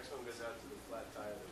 next one goes out to the flat tire.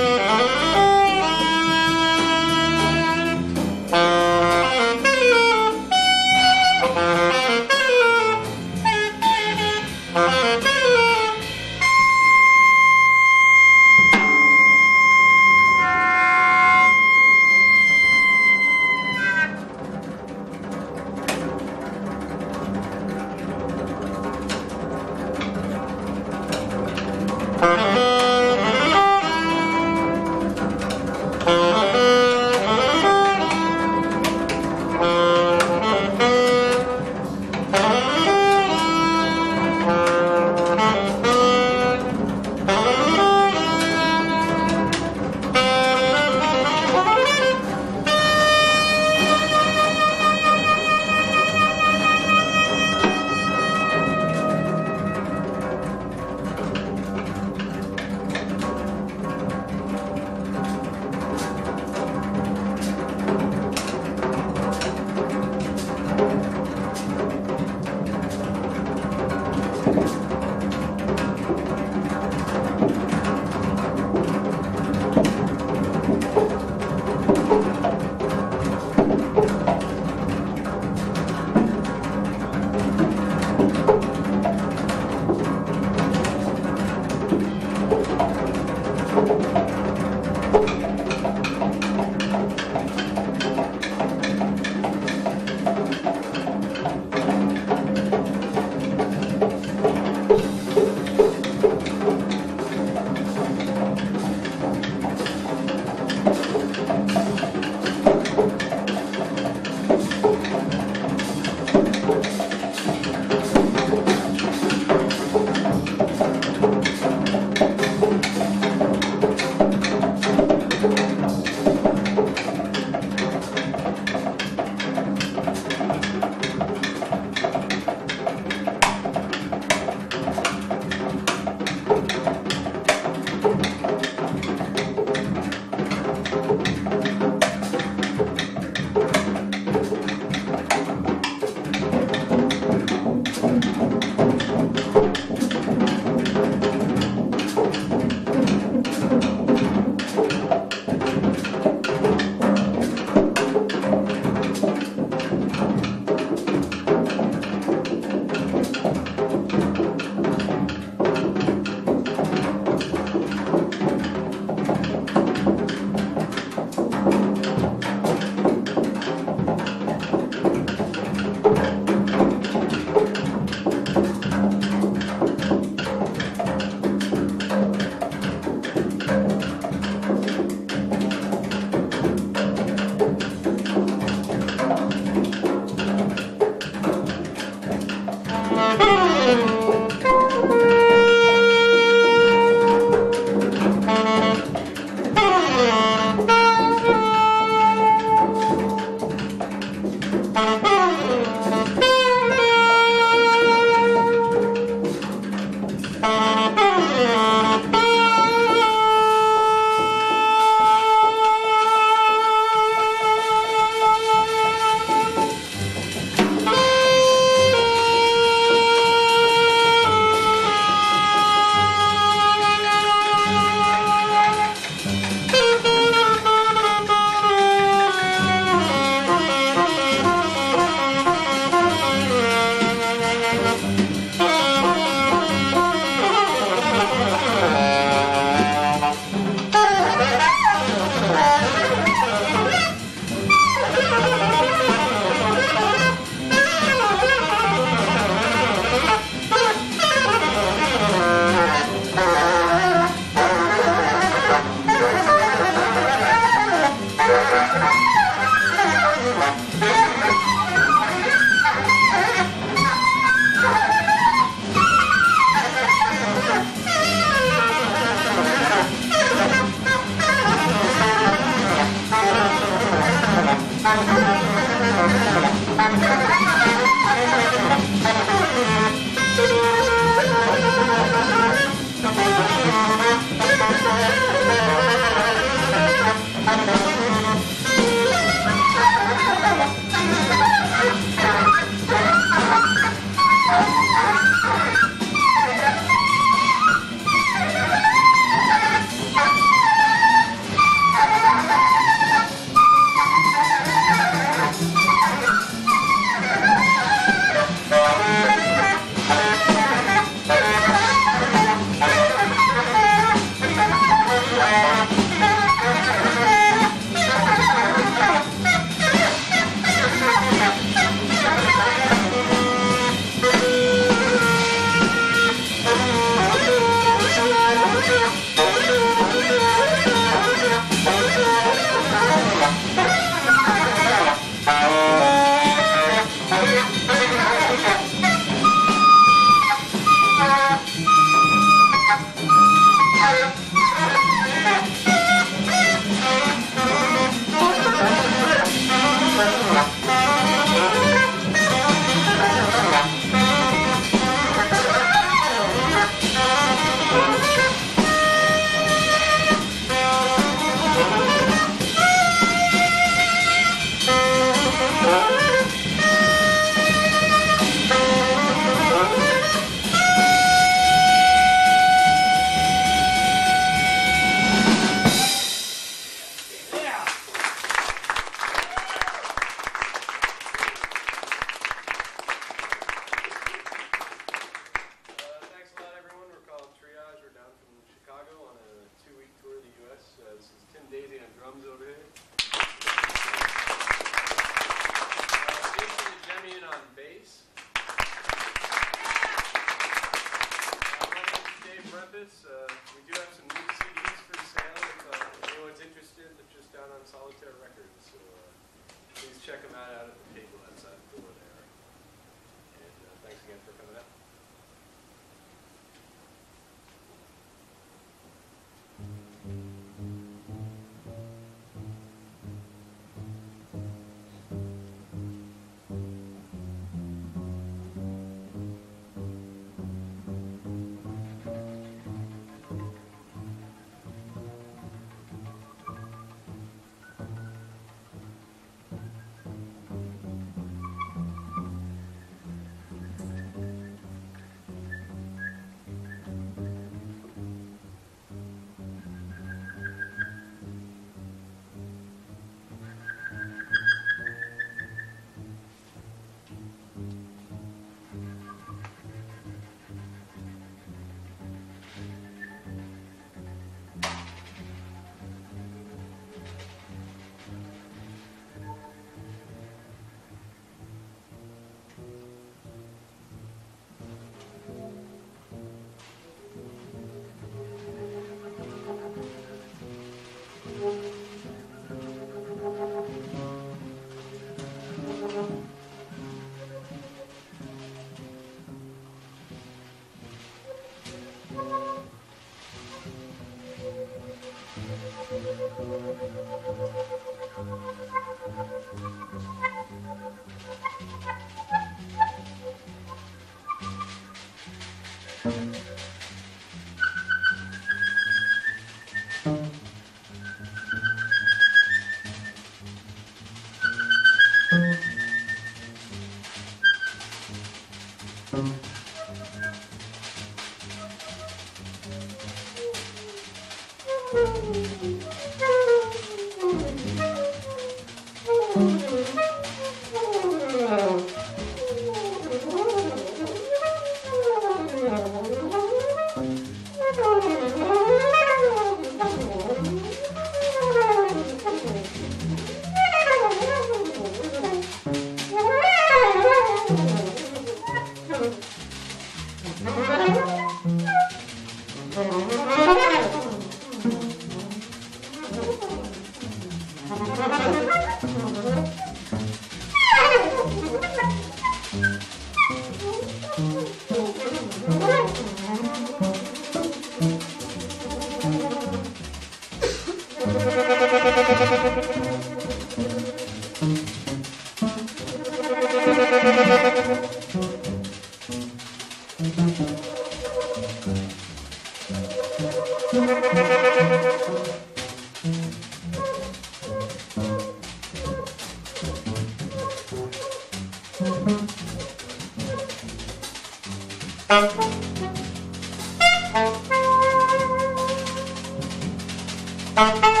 Thank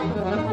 Thank.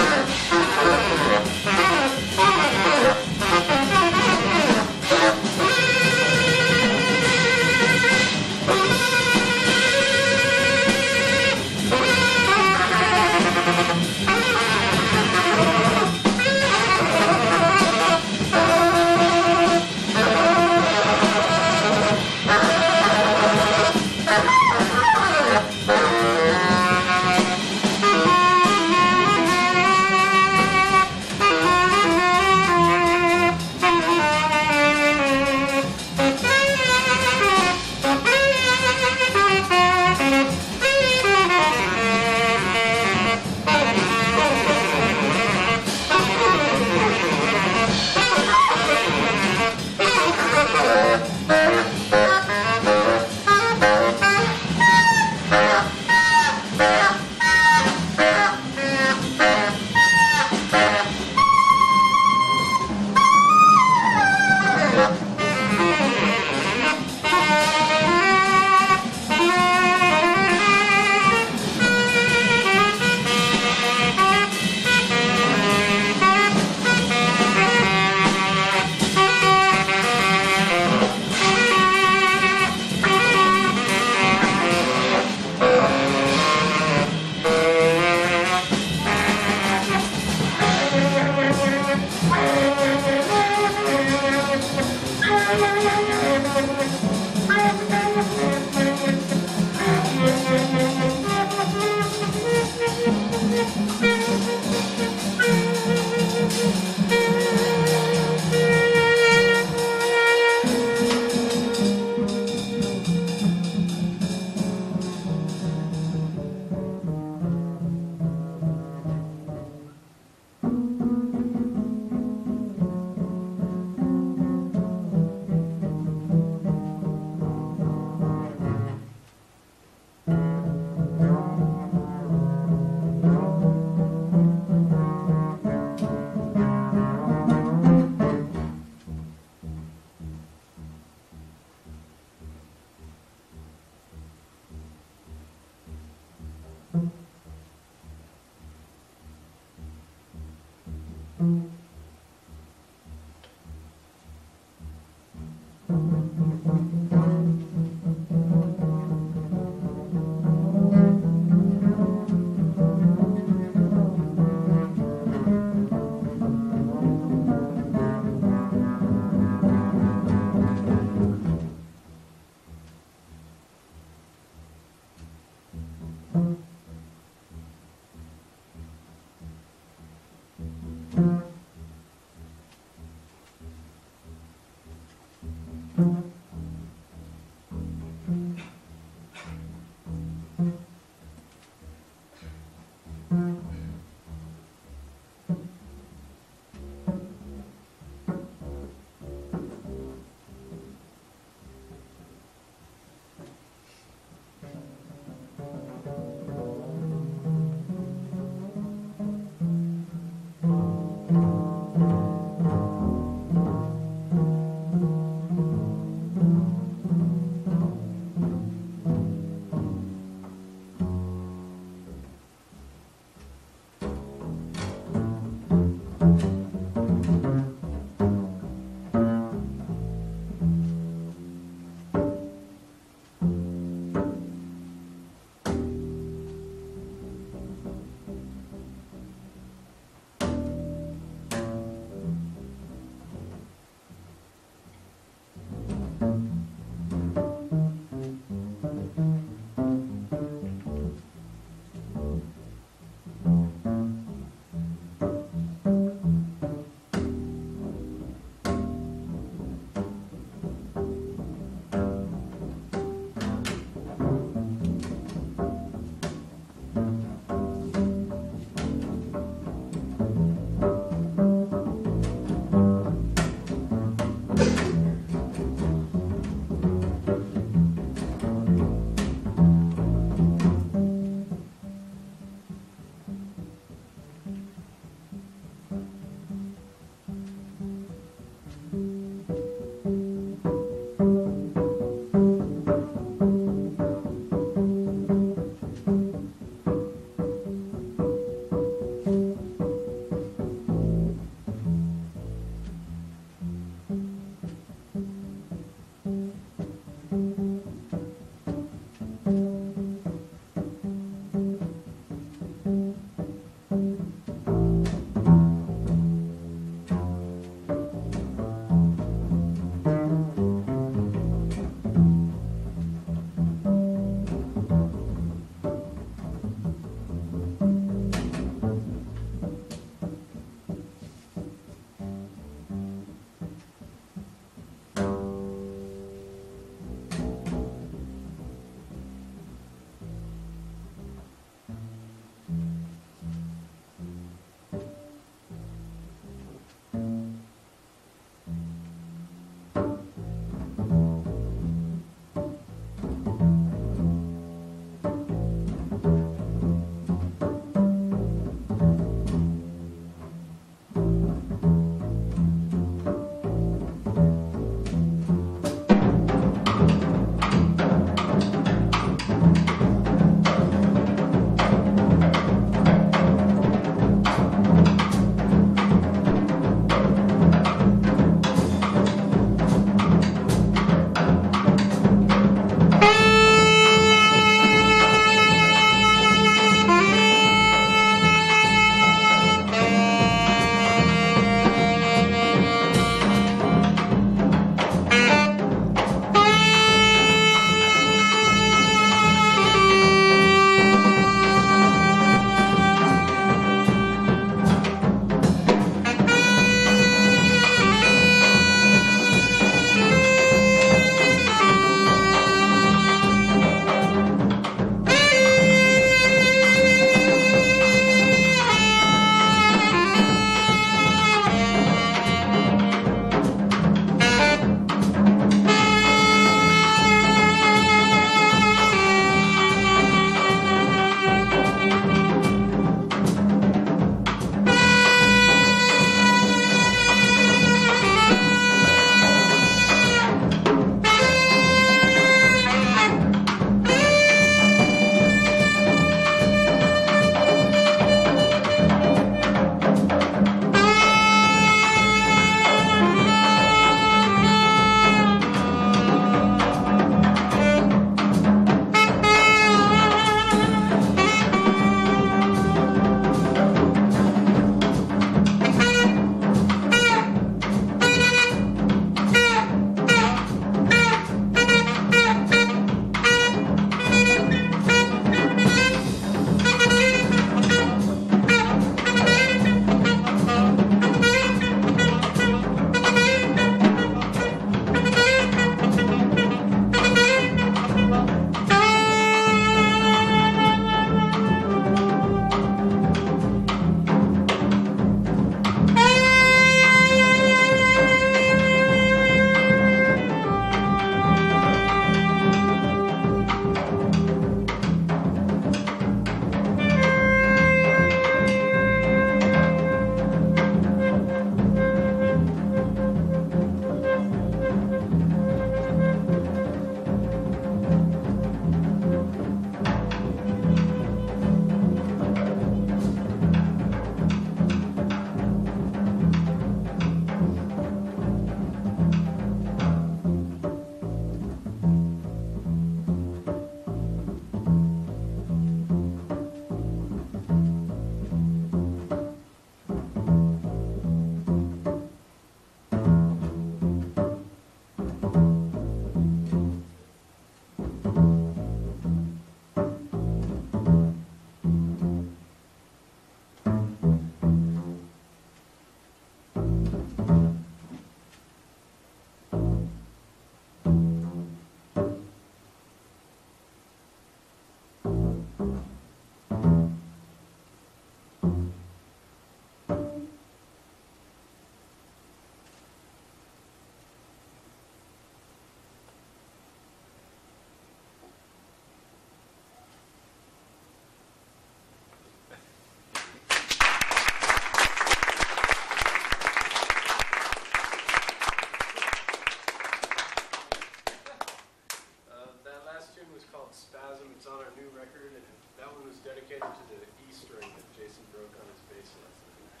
That one was dedicated to the E string that Jason broke on his bass last night.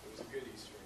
It was a good E string.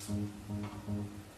Thank you.